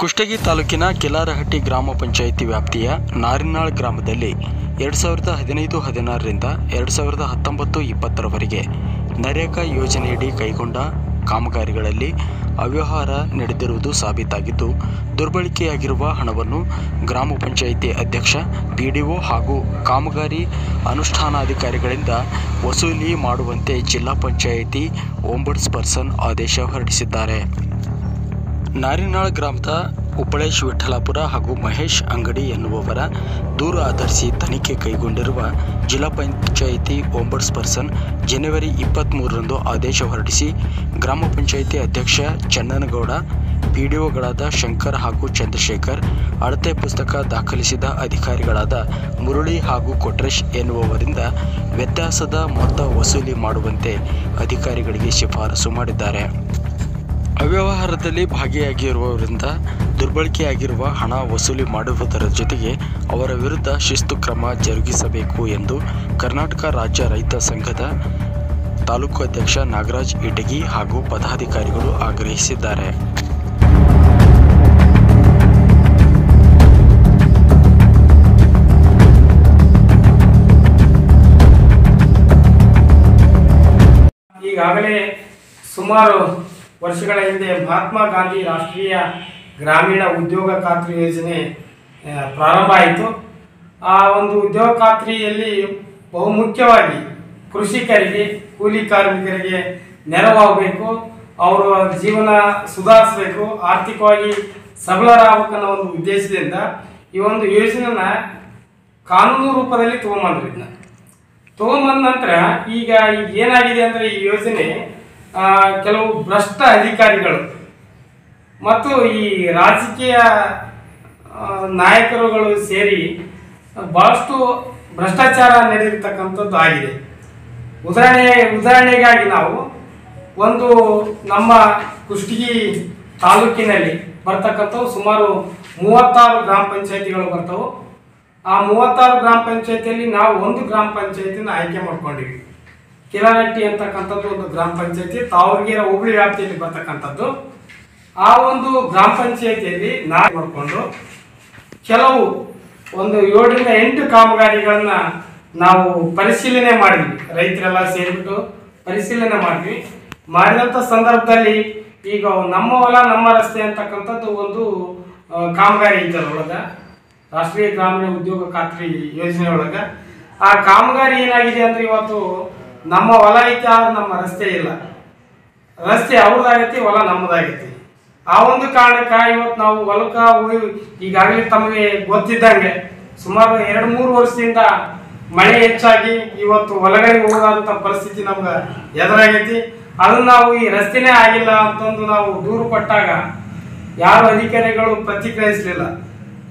ಕುಷ್ಟಗಿ ತಾಲೂಕಿನ ಕೆಲಾರಹಟ್ಟಿ ಗ್ರಾಮ ಪಂಚಾಯಿತಿ ವ್ಯಾಪ್ತಿಯ ನಾರಿನಾಳ್ ಗ್ರಾಮದಲ್ಲಿ ಎರಡು ಸಾವಿರದ ಹದಿನೈದು ಹದಿನಾರರಿಂದ ಎರಡು ಸಾವಿರದ ಹತ್ತೊಂಬತ್ತು ಇಪ್ಪತ್ತರವರೆಗೆ ನರೇಗಾ ಯೋಜನೆಯಡಿ ಕೈಗೊಂಡ ಕಾಮಗಾರಿಗಳಲ್ಲಿ ಅವ್ಯವಹಾರ ನಡೆದಿರುವುದು ಸಾಬೀತಾಗಿದ್ದು, ದುರ್ಬಳಕೆಯಾಗಿರುವ ಹಣವನ್ನು ಗ್ರಾಮ ಪಂಚಾಯಿತಿ ಅಧ್ಯಕ್ಷ ಪಿ ಒ ಹಾಗೂ ಕಾಮಗಾರಿ ಅನುಷ್ಠಾನಾಧಿಕಾರಿಗಳಿಂದ ವಸೂಲಿ ಮಾಡುವಂತೆ ಜಿಲ್ಲಾ ಪಂಚಾಯಿತಿ ಓಂಬಡ್ಸ್ ಪರ್ಸನ್ ಆದೇಶ ಹೊರಡಿಸಿದ್ದಾರೆ. ನಾರಿನಾಳ್ ಗ್ರಾಮದ ಉಪಳೇಶ್ ವಿಠಲಾಪುರ ಹಾಗೂ ಮಹೇಶ್ ಅಂಗಡಿ ಎನ್ನುವವರ ದೂರು ಆಧರಿಸಿ ತನಿಖೆ ಕೈಗೊಂಡಿರುವ ಜಿಲ್ಲಾ ಪಂಚಾಯಿತಿ ಓಂಬರ್ಸ್ ಪರ್ಸನ್ ಜನವರಿ ಇಪ್ಪತ್ತ್ಮೂರರಂದು ಆದೇಶ ಹೊರಡಿಸಿ ಗ್ರಾಮ ಪಂಚಾಯಿತಿ ಅಧ್ಯಕ್ಷ ಚನ್ನನಗೌಡ ಒಗಳಾದ ಶಂಕರ್ ಹಾಗೂ ಚಂದ್ರಶೇಖರ್, ಅಳತೆ ಪುಸ್ತಕ ದಾಖಲಿಸಿದ ಅಧಿಕಾರಿಗಳಾದ ಮುರಳಿ ಹಾಗೂ ಕೊಟ್ರೇಶ್ ಎನ್ನುವವರಿಂದ ವ್ಯತ್ಯಾಸದ ಮೊತ್ತ ವಸೂಲಿ ಮಾಡುವಂತೆ ಅಧಿಕಾರಿಗಳಿಗೆ ಶಿಫಾರಸು ಮಾಡಿದ್ದಾರೆ. ಅವ್ಯವಹಾರದಲ್ಲಿ ಭಾಗಿಯಾಗಿರುವವರಿಂದ ದುರ್ಬಳಕೆಯಾಗಿರುವ ಹಣ ವಸೂಲಿ ಮಾಡುವುದರ ಜೊತೆಗೆ ಅವರ ವಿರುದ್ಧ ಶಿಸ್ತು ಕ್ರಮ ಜರುಗಿಸಬೇಕು ಎಂದು ಕರ್ನಾಟಕ ರಾಜ್ಯ ರೈತ ಸಂಘದ ತಾಲೂಕು ಅಧ್ಯಕ್ಷ ನಾಗರಾಜ್ ಇಟಗಿ ಹಾಗೂ ಪದಾಧಿಕಾರಿಗಳು ಆಗ್ರಹಿಸಿದ್ದಾರೆ. ಈಗಾಗಲೇ ಸುಮಾರು ವರ್ಷಗಳ ಹಿಂದೆ ಮಹಾತ್ಮ ಗಾಂಧಿ ರಾಷ್ಟ್ರೀಯ ಗ್ರಾಮೀಣ ಉದ್ಯೋಗ ಖಾತ್ರಿ ಯೋಜನೆ ಪ್ರಾರಂಭ ಆಯಿತು. ಆ ಒಂದು ಉದ್ಯೋಗ ಖಾತ್ರಿಯಲ್ಲಿ ಬಹುಮುಖ್ಯವಾಗಿ ಕೃಷಿಕರಿಗೆ, ಕೂಲಿ ಕಾರ್ಮಿಕರಿಗೆ ನೆರವಾಗಬೇಕು. ಅವರ ಜೀವನ ಸುಧಾರಿಸಬೇಕು. ಆರ್ಥಿಕವಾಗಿ ಸಬಲರಾಗಬೇಕನ್ನೋ ಒಂದು ಉದ್ದೇಶದಿಂದ ಈ ಒಂದು ಯೋಜನೆನ ಕಾನೂನು ರೂಪದಲ್ಲಿ ತೊಗೊಂಬಂದ್ರಿ ತಗೊಂಬಂದ ನಂತರ ಈಗ ಈಗ ಏನಾಗಿದೆ ಅಂದ್ರೆ ಈ ಯೋಜನೆ ಕೆಲವು ಭ್ರಷ್ಟ ಅಧಿಕಾರಿಗಳು ಮತ್ತು ಈ ರಾಜಕೀಯ ನಾಯಕರುಗಳು ಸೇರಿ ಭಾಳಷ್ಟು ಭ್ರಷ್ಟಾಚಾರ ನಡೆದಿರ್ತಕ್ಕಂಥದ್ದು ಆಗಿದೆ. ಉದಾಹರಣೆ, ಉದಾಹರಣೆಗಾಗಿ ನಾವು ಒಂದು ನಮ್ಮ ಕುಷ್ಟಗಿ ತಾಲೂಕಿನಲ್ಲಿ ಬರ್ತಕ್ಕಂಥವು ಸುಮಾರು ಮೂವತ್ತಾರು ಗ್ರಾಮ ಪಂಚಾಯತಿಗಳು ಬರ್ತವೆ. ಆ ಮೂವತ್ತಾರು ಗ್ರಾಮ ಪಂಚಾಯತಿಯಲ್ಲಿ ನಾವು ಒಂದು ಗ್ರಾಮ ಪಂಚಾಯತಿನ ಆಯ್ಕೆ ಮಾಡ್ಕೊಂಡಿವಿ. ಕಿಲಾರಟ್ಟಿ ಅಂತಕ್ಕಂಥದ್ದು ಒಂದು ಗ್ರಾಮ ಪಂಚಾಯತಿ, ತಾವರ್ಗೇರ ಹುಬ್ಳಿ ವ್ಯಾಪ್ತಿಯಲ್ಲಿ ಬರ್ತಕ್ಕಂಥದ್ದು. ಆ ಒಂದು ಗ್ರಾಮ ಪಂಚಾಯತಿಯಲ್ಲಿ ನಾವು ನೋಡಿಕೊಂಡು ಕೆಲವು ಒಂದು ಏಳರಿಂದ ಎಂಟು ಕಾಮಗಾರಿಗಳನ್ನ ನಾವು ಪರಿಶೀಲನೆ ಮಾಡಿದ್ವಿ. ರೈತರೆಲ್ಲ ಸೇರಿಬಿಟ್ಟು ಪರಿಶೀಲನೆ ಮಾಡಿದ್ವಿ. ಮಾಡಿದಂಥ ಸಂದರ್ಭದಲ್ಲಿ ಈಗ ನಮ್ಮ ಹೊಲ, ನಮ್ಮ ರಸ್ತೆ ಅಂತಕ್ಕಂಥದ್ದು ಒಂದು ಕಾಮಗಾರಿ ಅದ್ರೊಳಗ ರಾಷ್ಟ್ರೀಯ ಗ್ರಾಮೀಣ ಉದ್ಯೋಗ ಖಾತ್ರಿ ಯೋಜನೆ ಒಳಗ. ಆ ಕಾಮಗಾರಿ ಏನಾಗಿದೆ ಅಂದ್ರೆ ಇವತ್ತು ನಮ್ಮ ಹೊಲ ಐತೆ ಆದ್ರೆ ನಮ್ಮ ರಸ್ತೆ ಇಲ್ಲ. ರಸ್ತೆ ಅವ್ರದ್ದಾಗೈತಿ ಹೊಲ ನಮ್ಮದಾಗೈತಿ. ಆ ಒಂದು ಕಾರಣಕ್ಕ ಇವತ್ತು ನಾವು ಹೊಲಕ್ಕೆ ಹೋಗಿ ಈಗಾಗಲೇ ತಮಗೆ ಗೊತ್ತಿದ್ದಂಗೆ ಸುಮಾರು ಎರಡು ಮೂರು ವರ್ಷದಿಂದ ಮಳೆ ಹೆಚ್ಚಾಗಿ ಇವತ್ತು ಹೊಲಗಡೆ ಹೋಗೋದಂತ ಪರಿಸ್ಥಿತಿ ನಮ್ಗೆ ಎದುರಾಗೈತಿ. ಅದನ್ನ ನಾವು ಈ ರಸ್ತೆನೇ ಆಗಿಲ್ಲ ಅಂತಂದು ನಾವು ದೂರು ಕೊಟ್ಟಾಗ ಯಾರು ಅಧಿಕಾರಿಗಳು ಪ್ರತಿಕ್ರಿಯಿಸಲಿಲ್ಲ.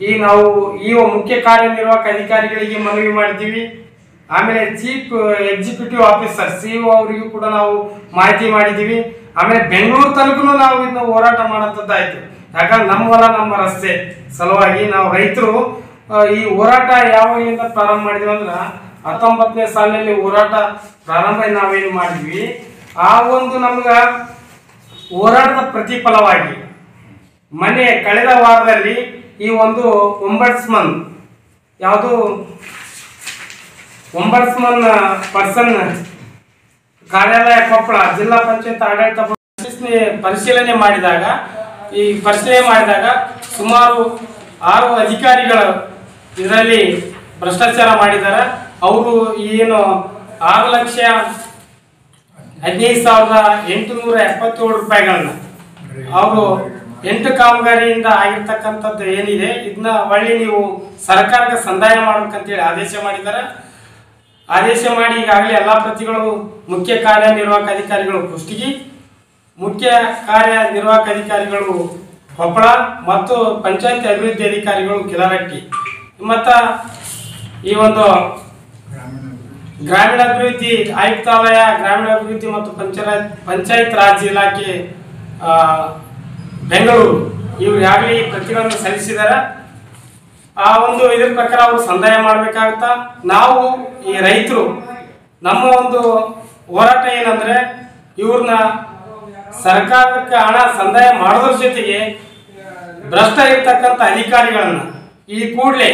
ಈ ನಾವು, ಈ ಮುಖ್ಯ ಕಾರ್ಯನಿರ್ವಾಹಕ ಅಧಿಕಾರಿಗಳಿಗೆ ಮನವಿ ಮಾಡಿದ್ದೀವಿ ಆಮೇಲೆ ಚೀಫ್ ಎಕ್ಸಿಕ್ಯೂಟಿವ್ ಆಫೀಸರ್, ಸಿ ಅವರಿಗೂ ಕೂಡ ನಾವು ಮಾಹಿತಿ ಮಾಡಿದ್ದೀವಿ. ಆಮೇಲೆ ಬೆಂಗಳೂರು ತನಕನು ನಾವು ಇದನ್ನ ಹೋರಾಟ ಮಾಡಂತದ್ದಾಯ್ತು ಯಾಕಂದ್ರೆ ನಮ್ಮ ಹೊಲ, ನಮ್ಮ ರಸ್ತೆ ಸಲುವಾಗಿ ನಾವು ರೈತರು ಈ ಹೋರಾಟ ಯಾವಾಗಿಂದ ಪ್ರಾರಂಭ ಮಾಡಿದ್ವಿ ಅಂದ್ರೆ ಹತ್ತೊಂಬತ್ತನೇ ಸಾಲಿನಲ್ಲಿ ಹೋರಾಟ ಪ್ರಾರಂಭ ನಾವೇನು ಮಾಡಿದ್ವಿ. ಆ ಒಂದು ನಮ್ಗೆ ಹೋರಾಟದ ಪ್ರತಿಫಲವಾಗಿ ಮನೆ ಕಳೆದ ವಾರದಲ್ಲಿ ಈ ಒಂದು ಒಂಬಡ್ಸ್ಮನ್ ಯಾವುದು ಒಂಬಡ್ಸ್ಮನ್ ಪರ್ಸನ್, ಕಾರ್ಯಾಲಯ ಕೊಪ್ಪಳ ಜಿಲ್ಲಾ ಪಂಚಾಯತ್ ಆಡಳಿತ ಪರಿಶೀಲನೆ- ಪರಿಶೀಲನೆ ಮಾಡಿದಾಗ, ಈ ಪರಿಶೀಲನೆ ಮಾಡಿದಾಗ ಸುಮಾರು ಆರು ಅಧಿಕಾರಿಗಳು ಇದರಲ್ಲಿ ಭ್ರಷ್ಟಾಚಾರ ಮಾಡಿದ್ದಾರೆ. ಅವರು ಏನು ಆರು ಲಕ್ಷ ಹದಿನೈದು ಸಾವಿರದ ಎಂಟುನೂರ ಎಪ್ಪತ್ತೇಳು ರೂಪಾಯಿಗಳನ್ನ ಅವರು ಎಂಟು ಕಾಮಗಾರಿಯಿಂದ ಆಗಿರ್ತಕ್ಕಂಥದ್ದು ಏನಿದೆ ಇದನ್ನ ಹೊಳ್ಳಿ ನೀವು ಸರ್ಕಾರಕ್ಕೆ ಸಂದಾಯ ಮಾಡ್ಬೇಕಂತೇಳಿ ಆದೇಶ ಮಾಡಿದ್ದಾರೆ. ಆದೇಶ ಮಾಡಿ ಈಗಾಗಲೇ ಎಲ್ಲ ಪ್ರತಿಗಳು ಮುಖ್ಯ ಕಾರ್ಯನಿರ್ವಾಹಕ ಅಧಿಕಾರಿಗಳು ಕುಷ್ಟಗಿ, ಮುಖ್ಯ ಕಾರ್ಯನಿರ್ವಾಹಕ ಅಧಿಕಾರಿಗಳು ಕೊಪ್ಪಳ ಮತ್ತು ಪಂಚಾಯತ್ ಅಭಿವೃದ್ಧಿ ಅಧಿಕಾರಿಗಳು ಕಿಲಾರಟ್ಟಿ. ಮತ್ತು ಈ ಒಂದು ಗ್ರಾಮೀಣ ಅಭಿವೃದ್ಧಿ ಆಯುಕ್ತಾಲಯ, ಗ್ರಾಮೀಣಾಭಿವೃದ್ಧಿ ಮತ್ತು ಪಂಚಾಯತ್ ಪಂಚಾಯತ್ ರಾಜ್ ಇಲಾಖೆ ಬೆಂಗಳೂರು. ಇವ್ರು ಈಗಾಗಲೇ ಈ ಪ್ರತಿಗಳನ್ನು ಸಲ್ಲಿಸಿದ್ದಾರೆ ಆ ಒಂದು ಇದ್ರ ಪ್ರಕಾರ ಅವರು ಸಂದಾಯ ಮಾಡಬೇಕಾಗುತ್ತಾ? ನಾವು ಈ ರೈತರು, ನಮ್ಮ ಒಂದು ಹೋರಾಟ ಏನಂದ್ರೆ ಇವ್ರನ್ನ ಸರ್ಕಾರಕ್ಕೆ ಹಣ ಸಂದಾಯ ಮಾಡೋದ್ರ ಜೊತೆಗೆ ಭ್ರಷ್ಟ ಇರ್ತಕ್ಕಂಥ ಅಧಿಕಾರಿಗಳನ್ನ ಈ ಕೂಡಲೇ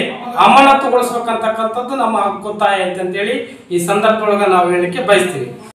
ಅಮಾನತುಗೊಳಿಸ್ಬೇಕಂತಕ್ಕಂಥದ್ದು ನಮ್ಮ ಗೊತ್ತಾಯ ಐತೆ ಅಂತೇಳಿ ಈ ಸಂದರ್ಭದೊಳಗೆ ನಾವು ಹೇಳಲಿಕ್ಕೆ ಬಯಸ್ತೀವಿ.